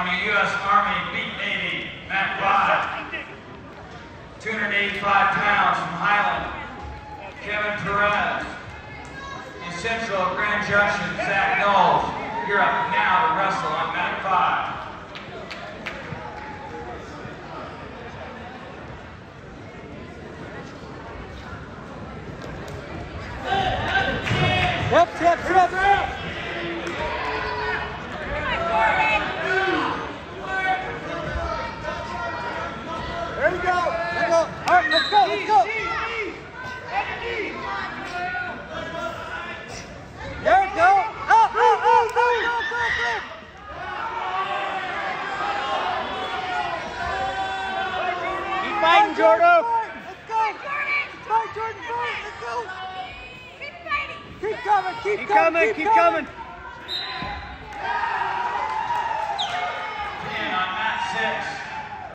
on U.S. Army beat Navy, Matt Rod. 285 pounds from Highland, Kevin Perez. And Central Grand Junction, Zach Knowles. You're up now to wrestle on mat 5. Yep, yep, yep. Go. You go. All right, let's go, let's go. There you go. Up, up, up, go, go, go. Keep fighting, Jordan. Let's go. Fight, Jordan, fight. Let's go. Keep coming, keep, Keep coming, Keep coming, keep coming.